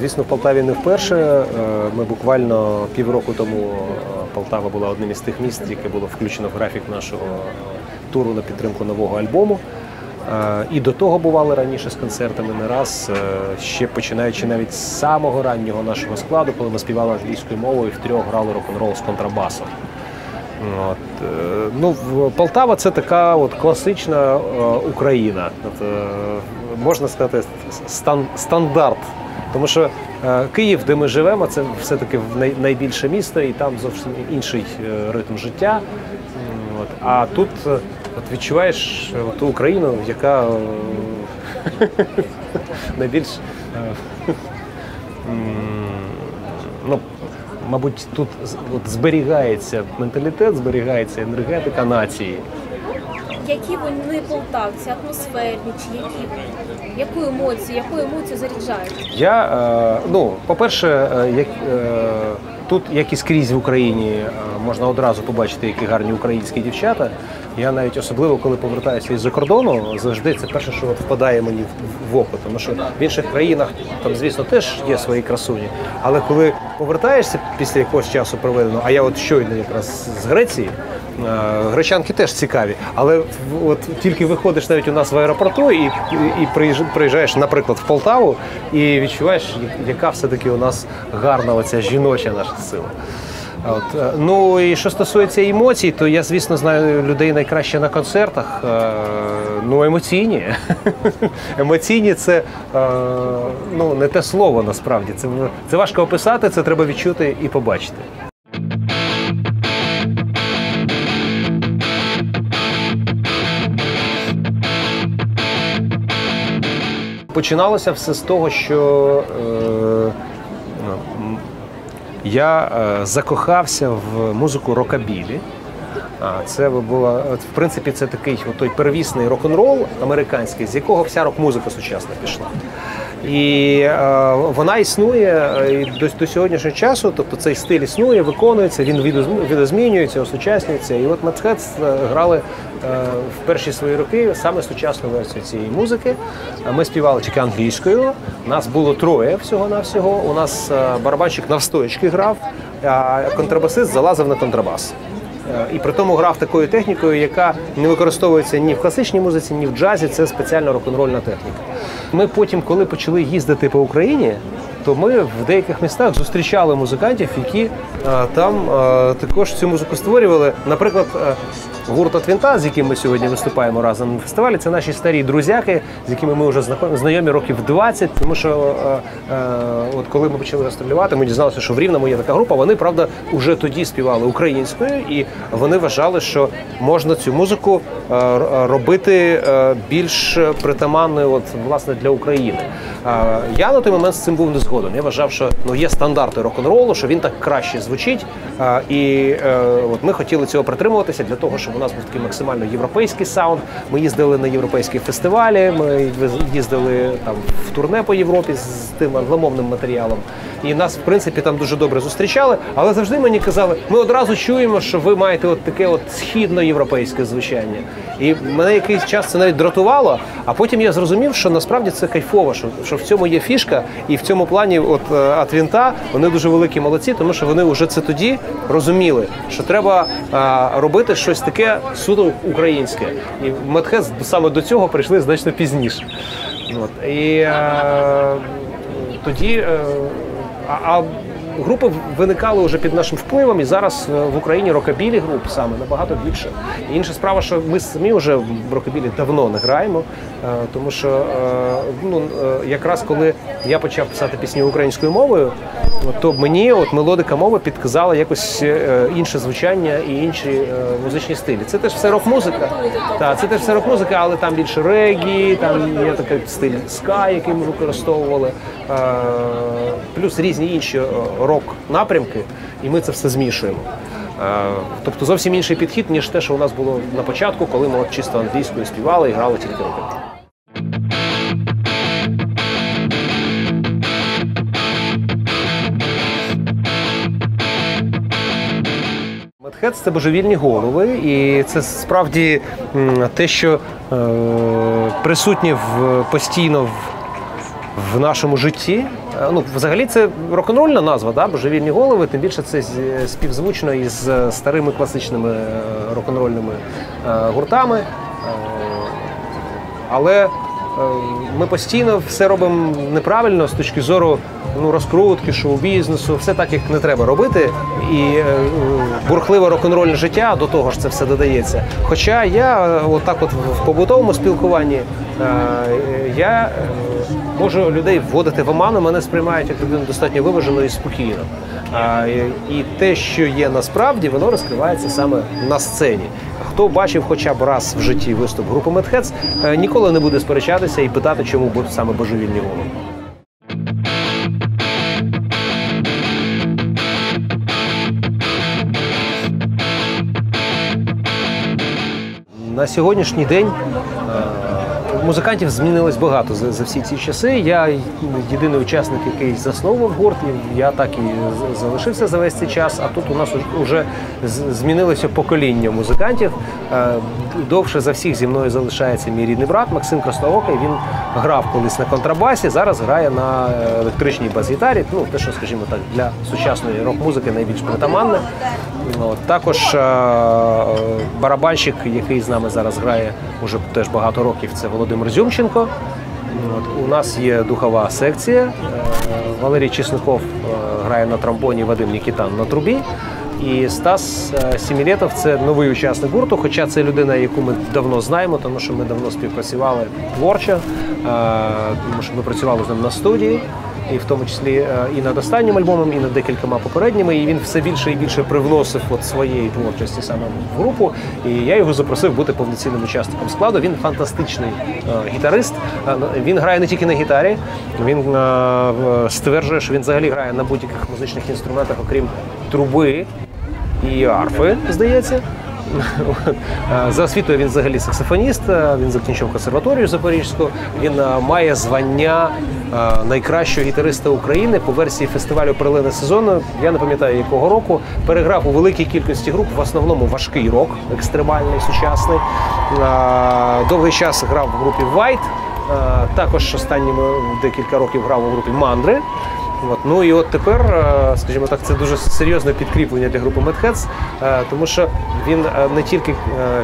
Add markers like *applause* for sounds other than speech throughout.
звісно, в Полтаві не вперше. Е, Ми буквально півроку тому е, Полтава була одним із тих міст, яке було включено в графік нашого е, туру на підтримку нового альбому. І до того бували раніше з концертами не раз, ще починаючи навіть з самого раннього нашого складу, коли ми співали англійською мовою, втрьох грали рок-н-рол з контрабасом. От, ну, Полтава це така от класична Україна. От, можна сказати, стан, стандарт. Тому що е, Київ, де ми живемо, це все-таки найбільше місто, і там зовсім інший е, ритм життя. От, а тут е, от відчуваєш ту Україну, яка *laughs* найбільш ну, мабуть, тут от зберігається менталітет, зберігається енергетика нації. Які вони полтавці, атмосферні чи які? Яку емоцію, яку емоцію заряджають? Я, е, ну, по-перше, е, як, е, тут, як і скрізь в Україні, можна одразу побачити, які гарні українські дівчата. Я навіть особливо, коли повертаюся із-за кордону, завжди це перше, що впадає мені в око. Тому що в інших країнах там, звісно, теж є свої красуні. Але коли повертаєшся після якогось часу проведеного, а я от щойно якраз з Греції. Е, Гречанки теж цікаві, але от тільки виходиш навіть у нас в аеропорту і, і, приїжджаєш, наприклад, в Полтаву, і відчуваєш, яка все-таки у нас гарна оця жіноча наша сила. От, е, ну і що стосується емоцій, то я, звісно, знаю людей найкраще на концертах. Е, Ну, емоційні. *laughs* Емоційні це ну, не те слово насправді. Це, це важко описати, це треба відчути і побачити. Починалося все з того, що е, я е, закохався в музику рокабілі. А це була в принципі це такий той первісний рок-н-рол американський, з якого вся рок-музика сучасна пішла. І е, вона існує е, до, до сьогоднішнього часу, тобто цей стиль існує, виконується, він відозм- видозмінюється, осучаснюється. І от Мецхец грали в перші свої роки саме сучасну версію цієї музики. Е, Ми співали тільки англійською. Нас було троє всього на всього. У нас е, барабанщик навстоячки грав, а контрабасист залазив на контрабас. Е, І при тому грав такою технікою, яка не використовується ні в класичній музиці, ні в джазі. Це спеціально рок-н-рольна техніка. Ми потім, коли почали їздити по Україні, то ми в деяких містах зустрічали музикантів, які е, там е, також цю музику створювали. Наприклад, гурт «Атвінта», з яким ми сьогодні виступаємо разом на фестивалі, це наші старі друзяки, з якими ми вже знайомі років 20, тому що е, е, от коли ми почали гастролювати, ми дізналися, що в Рівному є така група. Вони правда вже тоді співали українською, і вони вважали, що можна цю музику е, робити е, більш притаманною, от власне для України. Е, Я на той момент з цим був не згоден. Я вважав, що ну є стандарти рок-н-ролу, що він так краще звучить. е, І от ми хотіли цього притримуватися для того, щоб нас був такий максимально європейський саунд. Ми їздили на європейські фестивалі. Ми їздили там в турне по Європі з тим англомовним матеріалом. І нас, в принципі, там дуже добре зустрічали. Але завжди мені казали, ми одразу чуємо, що ви маєте от таке от східноєвропейське звучання. І мене якийсь час це навіть дратувало. А потім я зрозумів, що насправді це кайфово, що, що в цьому є фішка, і в цьому плані, от е, Атвінта, вони дуже великі молодці, тому що вони вже це тоді розуміли, що треба е, робити щось таке суто українське. І Медхез саме до цього прийшли значно пізніше. От. І е, тоді. Е, а, а групи виникали вже під нашим впливом, і зараз е, в Україні рокабілі груп саме набагато більше. І інша справа, що ми самі вже в рокабілі давно не граємо, е, тому що е, ну, якраз коли я почав писати пісні українською мовою, то мені от мелодика мови підказала якось інше звучання і інші музичні стилі. Це теж все рок-музика. Так, це теж все рок-музика, але там більше регі, там є такий стиль ска, який ми використовували, плюс різні інші е, рок-напрямки, і ми це все змішуємо. Е, Тобто зовсім інший підхід, ніж те, що у нас було на початку, коли ми от чисто англійською співали і грали тільки роками. Медхец це божевільні голови, і це справді те, що е, присутнє в, постійно в, в нашому житті. Е, Ну, взагалі, це рок-н-рольна назва, да? божевільні голови, тим більше це співзвучно із старими класичними е, рок-н-рольними е, гуртами. Але ми постійно все робимо неправильно з точки зору ну, розкрутки, шоу-бізнесу, все так, як не треба робити. І е, бурхливе рок-н-рольне життя до того ж це все додається. Хоча я е, отак от в побутовому спілкуванні е, я е, можу людей вводити в оману, мене сприймають як людину достатньо виважено і спокійно. А, і те, що є насправді, воно розкривається саме на сцені. Хто бачив хоча б раз в житті виступ групи Медхец, ніколи не буде сперечатися і питати, чому саме божевільні голови. На сьогоднішній день е, музикантів змінилось багато за, за всі ці часи. Я єдиний учасник, який засновував гурт. Я так і залишився за весь цей час. А тут у нас вже змінилося покоління музикантів. Е, Довше за всіх зі мною залишається мій рідний брат Максим Красноокий. Він грав колись на контрабасі, зараз грає на електричній бас-гітарі. Ну, те, що, скажімо так, для сучасної рок-музики найбільш притаманне. От, також е, барабанщик, який з нами зараз грає уже теж багато років, це Володимир Зюмченко. От, у нас є духова секція. Е, Валерій Чесников е, грає на трампоні, Вадим Нікітан на трубі. І Стас е, Сімілєтов це новий учасник гурту, хоча це людина, яку ми давно знаємо, тому що ми давно співпрацювали творчо, тому що ми працювали з ним на студії, і в тому числі е, і над останнім альбомом, і над декількома попередніми. І він все більше і більше привносив от своєї творчості саме в групу. І я його запросив бути повноцінним учасником складу. Він фантастичний е, гітарист. Е, Він грає не тільки на гітарі, він стверджує, що він взагалі грає на будь-яких музичних інструментах, окрім труби і арфи, здається. Е, За освітою він взагалі саксофоніст, е, він закінчив консерваторію Запорізьку. Він е, має звання найкращого гітариста України по версії фестивалю Перлини сезону. Я не пам'ятаю якого року. Переграв у великій кількості груп, в основному важкий рок, екстремальний, сучасний. Довгий час грав в групі White. Також останніми декілька років грав у групі Мандри. От. Ну і от тепер, е, скажімо так, це дуже серйозне підкріплення для групи Медхец, тому що він е, не тільки е,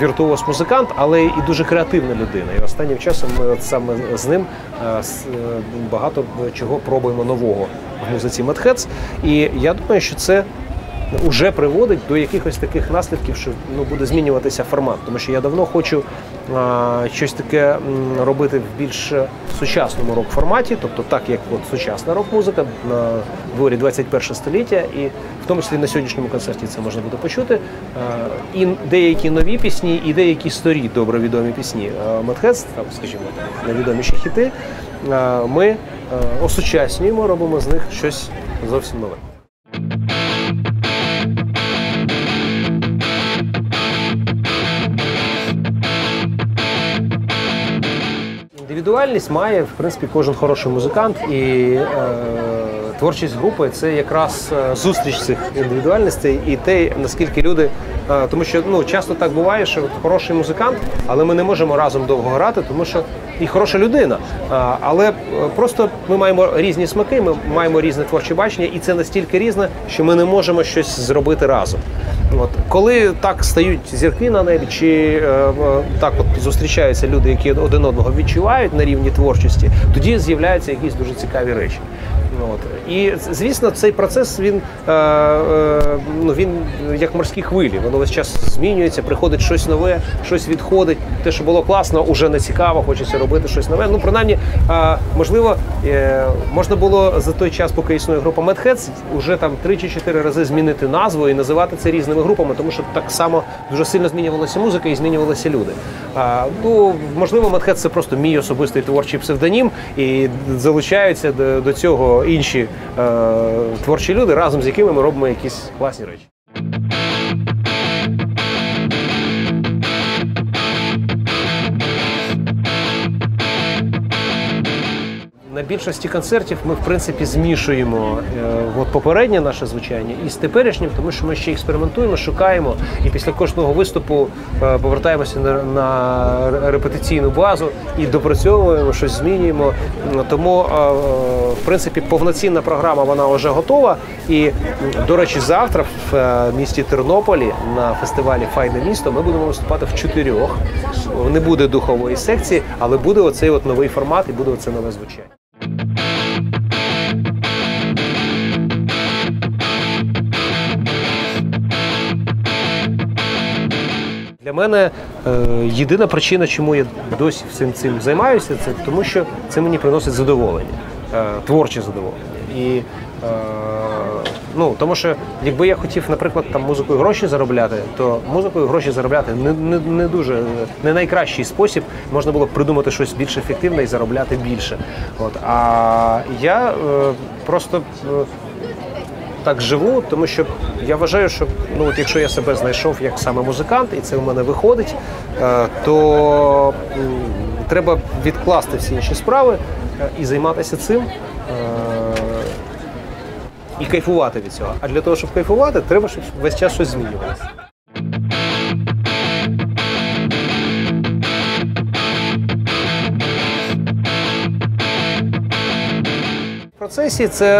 віртуоз музикант, але і дуже креативна людина. І останнім часом ми от саме з ним багато чого пробуємо нового в музиці Медхец. І я думаю, що це вже приводить до якихось таких наслідків, що ну буде змінюватися формат. Тому що я давно хочу а, щось таке робити в більш сучасному рок-форматі, тобто так як от сучасна рок-музика на дворі 21 століття, і в тому числі на сьогоднішньому концерті це можна буде почути. А, і деякі нові пісні, і деякі старі добре відомі пісні. Медхец, там, скажімо, найвідоміші хіти. Ми осучаснюємо, робимо з них щось зовсім нове. Індивідуальність має в принципі кожен хороший музикант, і е, творчість групи це якраз е, зустріч цих індивідуальностей і те, наскільки люди. е, тому що ну часто так буває, що хороший музикант, але ми не можемо разом довго грати, тому що і хороша людина. Але е, просто ми маємо різні смаки, ми маємо різне творче бачення, і це настільки різне, що ми не можемо щось зробити разом. От коли так стають зірки на небі, чи так от зустрічаються люди, які один одного відчувають на рівні творчості, тоді з'являються якісь дуже цікаві речі. От. І звісно, цей процес він, е, е, ну, він як морські хвилі. Воно весь час змінюється, приходить щось нове, щось відходить. Те, що було класно, уже не цікаво, хочеться робити щось нове. Ну, принаймні, можливо, е, можна було за той час, поки існує група Medheads, уже там три чи чотири рази змінити назву і називати це різними групами, тому що так само дуже сильно змінювалася музика і змінювалися люди. Ну, можливо, Medheads – це просто мій особистий творчий псевдонім, і залучаються до, до цього інші е, творчі люди, разом з якими ми робимо якісь класні речі. Більшості концертів ми в принципі змішуємо е, от попереднє наше звучання із теперішнім, тому що ми ще експериментуємо, шукаємо і після кожного виступу е, повертаємося на, на репетиційну базу і допрацьовуємо щось змінюємо. Тому е, в принципі повноцінна програма вона вже готова. І до речі, завтра в місті Тернополі на фестивалі Файне місто ми будемо виступати в чотирьох. Не буде духової секції, але буде оцей от новий формат і буде оце нове звучання. Для мене е, єдина причина, чому я досі всім цим займаюся, це тому, що це мені приносить задоволення, е, творче задоволення. І е, ну, тому що якби я хотів, наприклад, там музикою гроші заробляти, то музикою гроші заробляти не, не, не дуже не найкращий спосіб. Можна було б придумати щось більш ефективне і заробляти більше. От а я е, просто. Так живу, тому що я вважаю, що ну от якщо я себе знайшов як саме музикант, і це у мене виходить, е, то треба відкласти всі інші справи е, і займатися цим. е, І кайфувати від цього. А для того, щоб кайфувати, треба, щоб весь час щось змінювалося. Процесі це,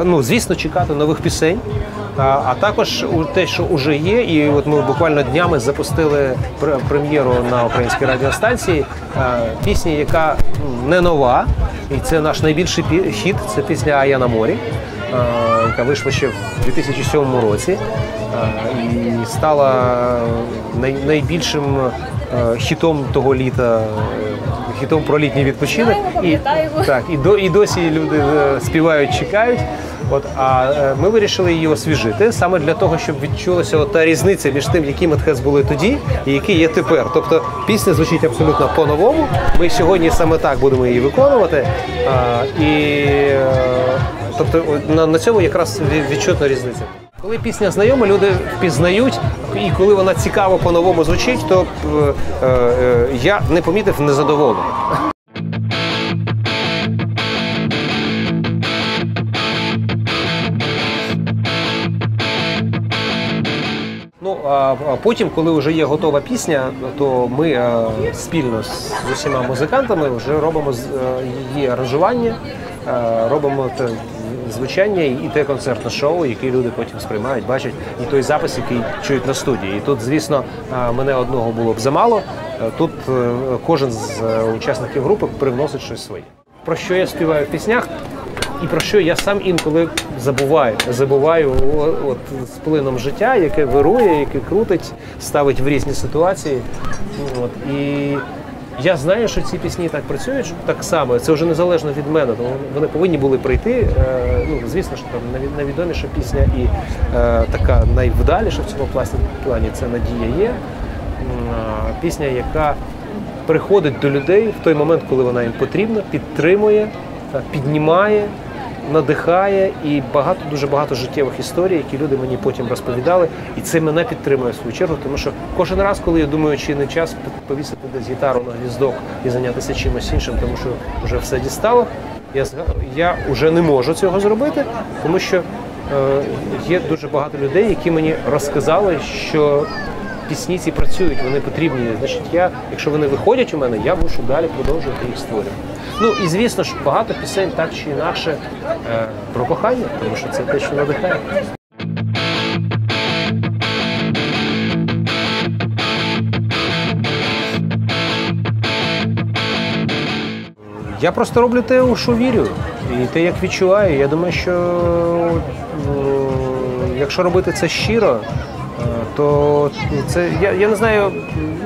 е, ну, звісно, чекати нових пісень, а, також те, що вже є. І от ми буквально днями запустили прем'єру на українській радіостанції е, пісні, яка не нова, і це наш найбільший хіт. Це пісня Ая на морі, е, яка вийшла ще в 2007 році е, і стала найбільшим е, хітом того літа. Хітом про літній відпочинок пам'ятаємо. так, і до і досі люди е, співають, чекають. От а е, ми вирішили її освіжити саме для того, щоб відчулася та різниця між тим, які Медхес були тоді і які є тепер. Тобто пісня звучить абсолютно по-новому. Ми сьогодні саме так будемо її виконувати. А, і е, тобто на, на цьому якраз відчутна різниця. Коли пісня знайома, люди впізнають, і коли вона цікаво по-новому звучить, то е, е, я не помітив незадоволення. Ну а потім, коли вже є готова пісня, то ми е, спільно з, усіма музикантами вже робимо е, її аранжування, е, робимо те звучання і те концертне шоу, яке люди потім сприймають, бачать, і той запис, який чують на студії. І тут, звісно, е, мене одного було б замало. Е, Тут е, кожен з учасників групи привносить щось своє. Про що я співаю в піснях? І про що я сам інколи забуваю. Забуваю от, з плином життя, яке вирує, яке крутить, ставить в різні ситуації. От, і я знаю, що ці пісні так працюють так само. Це вже незалежно від мене. Тому вони повинні були прийти. Е, ну, звісно, що там найвідоміша пісня і е, така найвдаліша в цьому плані це Надія є. Пісня, яка приходить до людей в той момент, коли вона їм потрібна, підтримує, піднімає, надихає і багато, дуже багато життєвих історій, які люди мені потім розповідали. І це мене підтримує в свою чергу, тому що кожен раз, коли я думаю, чи не час повісити десь гітару на гвіздок і зайнятися чимось іншим, тому що вже все дістало. Я я вже не можу цього зробити, тому що е, є дуже багато людей, які мені розказали, що пісні ці працюють, вони потрібні. Значить, я, якщо вони виходять у мене, я мушу далі продовжувати їх створювати. Ну і звісно ж, багато пісень так чи інакше е, про кохання, тому що це те, що надихає. Я просто роблю те, у що вірю, і те, як відчуваю. Я думаю, що е, якщо робити це щиро, то це я, я не знаю,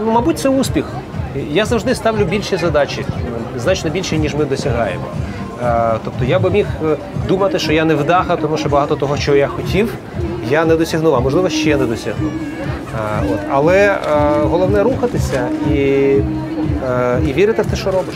ну мабуть, це успіх. Я завжди ставлю більші задачі, значно більше, ніж ми досягаємо. Е, Тобто я би міг е, думати, що я не вдаха, тому що багато того, що я хотів, я не досягнув, а можливо ще не досягнув. Е, От. Але головне рухатися і, і вірити в те, що робиш.